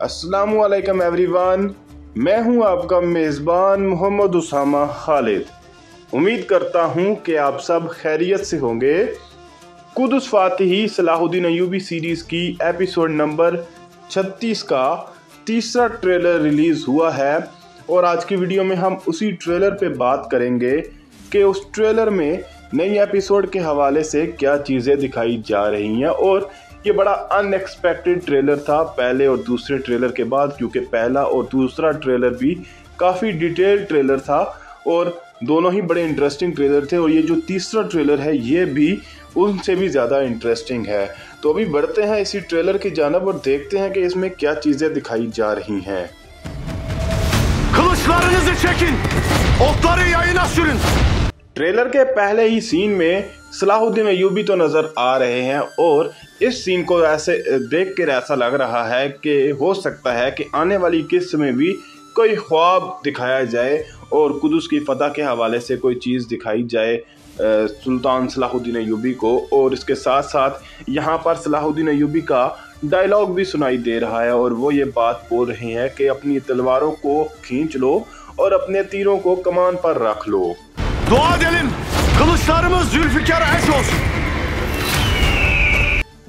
अस्सलाम वालेकुम एवरीवन। मैं हूँ आपका मेज़बान मोहम्मद उसामा खालिद। उम्मीद करता हूँ कि आप सब खैरियत से होंगे। Quds Fatihi Salahuddin Ayyubi series की एपिसोड नंबर 36 का तीसरा ट्रेलर रिलीज़ हुआ है और आज की वीडियो में हम उसी ट्रेलर पे बात करेंगे कि उस ट्रेलर में नई एपिसोड के हवाले से क्या चीज़ें दिखाई जा रही हैं और ये बड़ा अनएक्सपेक्टेड ट्रेलर था पहले और दूसरे ट्रेलर के बाद क्योंकि पहला और दूसरा ट्रेलर भी काफ़ी डिटेल ट्रेलर था और दोनों ही बड़े इंटरेस्टिंग ट्रेलर थे और ये जो तीसरा ट्रेलर है ये भी उनसे भी ज़्यादा इंटरेस्टिंग है। तो अभी बढ़ते हैं इसी ट्रेलर की जानब और देखते हैं कि इसमें क्या चीज़ें दिखाई जा रही हैं. ट्रेलर के पहले ही सीन में सलाहुद्दीन अयूबी तो नज़र आ रहे हैं और इस सीन को ऐसे देख कर ऐसा लग रहा है कि हो सकता है कि आने वाली किस्त में भी कोई ख्वाब दिखाया जाए और कुदस की फतह के हवाले से कोई चीज़ दिखाई जाए सुल्तान सलाहुद्दीन यूबी को। और इसके साथ साथ यहाँ पर सलाहुद्दीन यूबी का डायलॉग भी सुनाई दे रहा है और वो ये बात बोल रहे हैं कि अपनी तलवारों को खींच लो और अपने तीरों को कमान पर रख लो। eş olsun.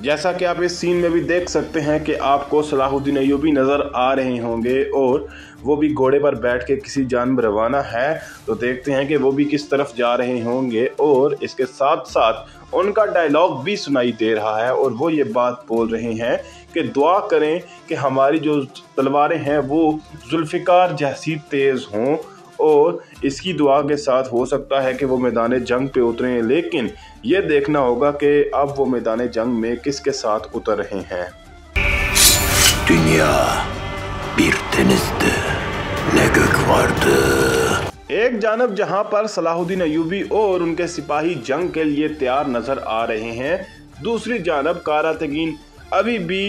जैसा कि आप इस सीन में भी देख सकते हैं कि आपको सलाहुद्दीन अयूबी नज़र आ रहे होंगे और वो भी घोड़े पर बैठ के किसी जानब रवाना है। तो देखते हैं कि वो भी किस तरफ़ जा रहे होंगे और इसके साथ साथ उनका डायलॉग भी सुनाई दे रहा है और वो ये बात बोल रहे हैं कि दुआ करें कि हमारी जो तलवारें हैं वो जुल्फ़िकार जैसी तेज़ हों। और इसकी दुआ के साथ हो सकता है कि वो मैदान जंग पे उतरें लेकिन ये देखना होगा कि अब वो मैदान जंग में किसके साथ उतर रहे हैं Dünya bir denizdi. Ne gök vardı. एक जानब जहाँ पर सलाहुद्दीन अयूबी और उनके सिपाही जंग के लिए तैयार नज़र आ रहे हैं दूसरी जानब कारातगीन अभी भी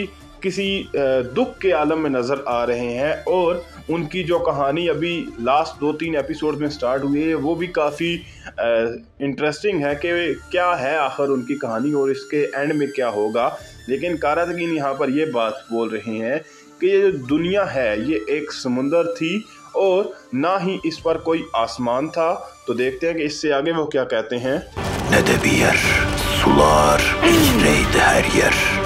किसी दुख के आलम में नज़र आ रहे हैं और उनकी जो कहानी अभी लास्ट दो तीन एपिसोड में स्टार्ट हुई है वो भी काफ़ी इंटरेस्टिंग है कि क्या है आखिर उनकी कहानी और इसके एंड में क्या होगा लेकिन कारातगीन यहाँ पर ये बात बोल रहे हैं कि ये जो दुनिया है, ये एक समुंदर थी और ना ही इस पर कोई आसमान था तो देखते हैं कि इससे आगे वो क्या कहते हैं yer. Sular içreydi her yer.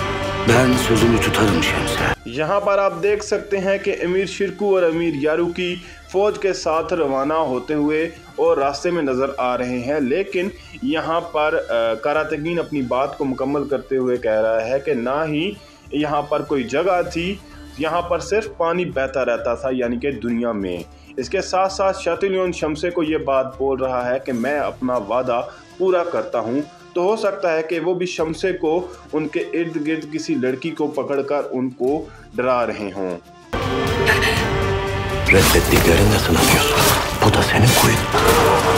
Ben sözümü tutarım Şemse. यहाँ पर आप देख सकते हैं कि अमीर शिरकू और अमीर यारू की फ़ौज के साथ रवाना होते हुए और रास्ते में नज़र आ रहे हैं। लेकिन यहाँ पर करातगीन अपनी बात को मुकम्मल करते हुए कह रहा है कि ना ही यहाँ पर कोई जगह थी, यहाँ पर सिर्फ़ पानी बहता रहता था, यानी कि दुनिया में। इसके साथ साथ शतुलियन शमसे को ये बात बोल रहा है कि मैं अपना वादा पूरा करता हूँ। तो हो सकता है कि वो भी शमसे को, उनके इर्द गिर्द किसी लड़की को पकड़कर उनको डरा रहे हों.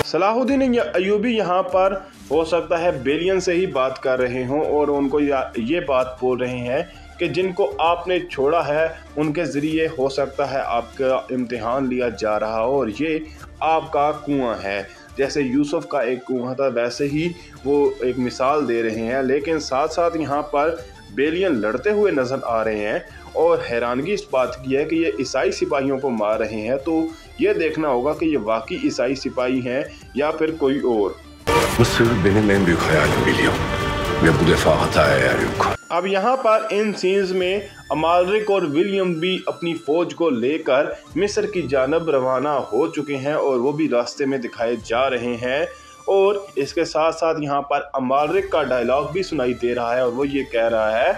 सलाहुद्दीन अयूबी यहाँ पर हो सकता है बेलियन से ही बात कर रहे हों और उनको ये बात बोल रहे हैं कि जिनको आपने छोड़ा है, उनके ज़रिए हो सकता है आपका इम्तिहान लिया जा रहा हो और ये आपका कुआँ है जैसे यूसुफ का एक कुआँ था, वैसे ही वो एक मिसाल दे रहे हैं। लेकिन साथ साथ यहाँ पर बेलियन लड़ते हुए नज़र आ रहे हैं और हैरानगी इस बात की है कि ये ईसाई सिपाहियों को मार रहे हैं। तो ये देखना होगा कि ये वाकई ईसाई सिपाही हैं या फिर कोई और। अब यहाँ पर इन सीन्स में अमालरिक और विलियम भी अपनी फ़ौज को लेकर मिस्र की जानब रवाना हो चुके हैं और वो भी रास्ते में दिखाए जा रहे हैं। और इसके साथ साथ यहाँ पर अमालरिक का डायलॉग भी सुनाई दे रहा है और वो ये कह रहा है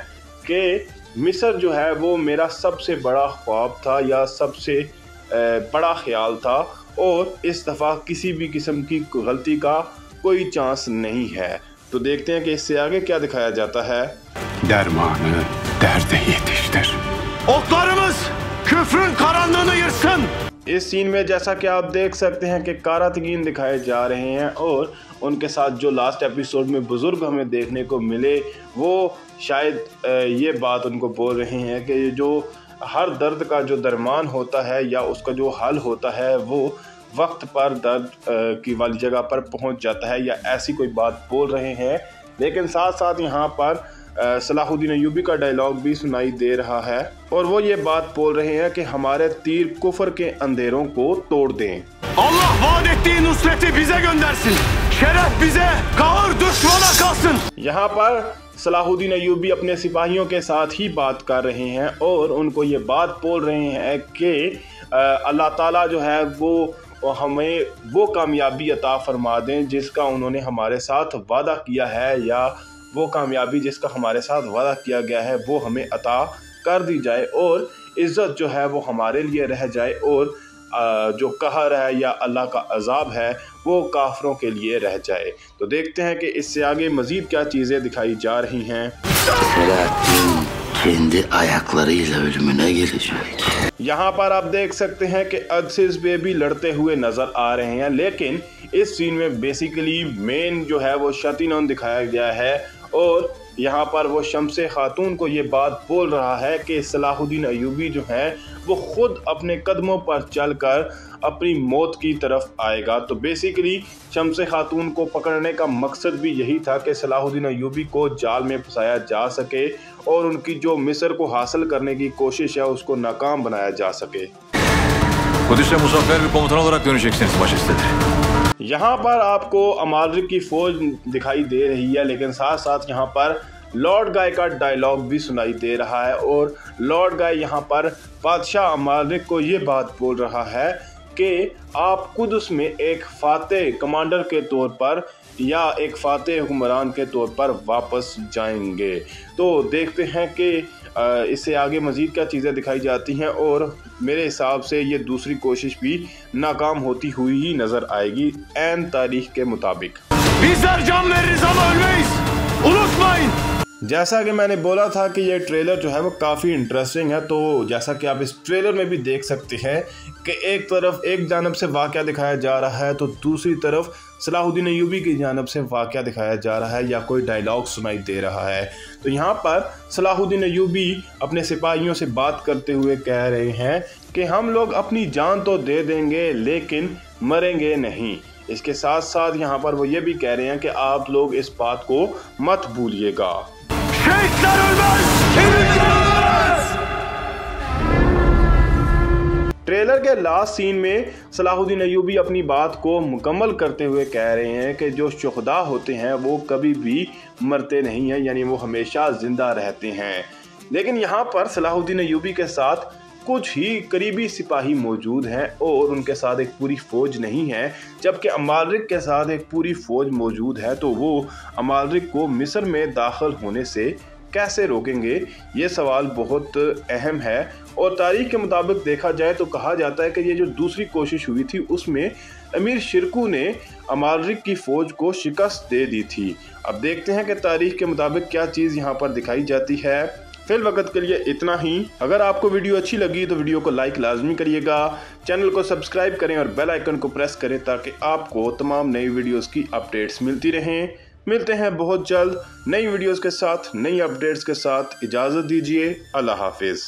कि मिस्र जो है वो मेरा सबसे बड़ा ख्वाब था या सबसे बड़ा ख्याल था और इस दफ़ा किसी भी किस्म की गलती का कोई चांस नहीं है। तो देखते हैं कि इससे आगे क्या दिखाया जाता है Dermanı derde yetiştir. Oklarımız küfrün karanlığını yırsın. इस सीन में जैसा कि आप देख सकते हैं कि कारातगीन दिखाए जा रहे हैं और उनके साथ जो लास्ट एपिसोड में बुज़ुर्ग हमें देखने को मिले वो शायद ये बात उनको बोल रहे हैं कि जो हर दर्द का जो दरमान होता है या उसका जो हल होता है वो वक्त पर दर्द की वाली जगह पर पहुँच जाता है या ऐसी कोई बात बोल रहे हैं लेकिन साथ साथ यहाँ पर सलाहुद्दीन अयूबी का डायलॉग भी सुनाई दे रहा है और वो ये बात बोल रहे हैं कि हमारे तीर कुफर के अंधेरों को तोड़ दें Allah vaat ettiği nusreti bize göndersin. Şeref bize, kahır düşmana kalsın. यहाँ पर सलाहुद्दीन अयूबी अपने सिपाहियों के साथ ही बात कर रहे हैं और उनको ये बात बोल रहे हैं कि अल्लाह ताला जो है वो हमें वो कामयाबी अता फरमा दें जिसका उन्होंने हमारे साथ वादा किया है या वो कामयाबी जिसका हमारे साथ वादा किया गया है, वो हमें अता कर दी जाए और इज़्ज़त जो है वो हमारे लिए रह जाए और जो कहर है या अल्लाह का अजाब है, वो काफरों के लिए रह जाए। तो देखते हैं कि इससे आगे मज़ीद क्या चीज़ें दिखाई जा रही हैं। यहाँ पर आप देख सकते हैं कि अक्सिस बे भी लड़ते हुए नज़र आ रहे हैं, लेकिन इस सीन में बेसिकली मेन जो है वो शतीन दिखाया गया है और यहाँ पर वो शम्स खातून को ये बात बोल रहा है कि सलाहुद्दीन अयूबी जो है वो ख़ुद अपने कदमों पर चलकर अपनी मौत की तरफ़ आएगा तो बेसिकली शम्स खातून को पकड़ने का मकसद भी यही था कि सलाहुद्दीन अयूबी को जाल में फंसाया जा सके और उनकी जो मिस्र को हासिल करने की कोशिश है उसको नाकाम बनाया जा सके. यहाँ पर आपको अमालिक की फौज दिखाई दे रही है लेकिन साथ साथ यहाँ पर लॉर्ड गाय का डायलॉग भी सुनाई दे रहा है और लॉर्ड गाय यहाँ पर बादशाह अमालिक को ये बात बोल रहा है कि आप खुद उसमें एक फाते कमांडर के तौर पर या एक फातह हुक्मरान के तौर पर वापस जाएँगे। तो देखते हैं कि इससे आगे मज़ीद क्या चीज़ें दिखाई जाती हैं और मेरे हिसाब से ये दूसरी कोशिश भी नाकाम होती हुई ही नज़र आएगी एन तारीख के मुताबिक। जैसा कि मैंने बोला था कि ये ट्रेलर जो है वो काफ़ी इंटरेस्टिंग है तो जैसा कि आप इस ट्रेलर में भी देख सकते हैं कि एक तरफ़ एक जानब से वाक़ दिखाया जा रहा है तो दूसरी तरफ़ सलाहुद्दीन यूबी की जानब से वाक़ दिखाया जा रहा है या कोई डायलॉग सुनाई दे रहा है। तो यहाँ पर सलाहुद्दीन अयूबी अपने सिपाहियों से बात करते हुए कह रहे हैं कि हम लोग अपनी जान तो दे देंगे, लेकिन मरेंगे नहीं। इसके साथ साथ यहाँ पर वो ये भी कह रहे हैं कि आप लोग इस बात को मत भूलिएगा। ट्रेलर के लास्ट सीन में सलाहुद्दीन अयूबी अपनी बात को मुकम्मल करते हुए कह रहे हैं कि जो शुहदा होते हैं, वो कभी भी मरते नहीं हैं, यानी वो हमेशा ज़िंदा रहते हैं। लेकिन यहाँ पर सलाहुद्दीन अयूबी के साथ कुछ ही करीबी सिपाही मौजूद हैं और उनके साथ एक पूरी फ़ौज नहीं है, जबकि अमालरिक के साथ एक पूरी फ़ौज मौजूद है तो वो अमालरिक को मिस्र में दाखिल होने से कैसे रोकेंगे? ये सवाल बहुत अहम है और तारीख के मुताबिक देखा जाए तो कहा जाता है कि ये जो दूसरी कोशिश हुई थी, उसमें अमीर शिरकू ने अमालरिक की फ़ौज को शिकस्त दे दी थी। अब देखते हैं कि तारीख के मुताबिक क्या चीज़ यहाँ पर दिखाई जाती है। फिल वक्त के लिए इतना ही। अगर आपको वीडियो अच्छी लगी तो वीडियो को लाइक लाजमी करिएगा, चैनल को सब्सक्राइब करें और बेल आइकन को प्रेस करें ताकि आपको तमाम नई वीडियोस की अपडेट्स मिलती रहें। मिलते हैं बहुत जल्द नई वीडियोस के साथ, नई अपडेट्स के साथ। इजाज़त दीजिए, अल्लाह हाफिज़।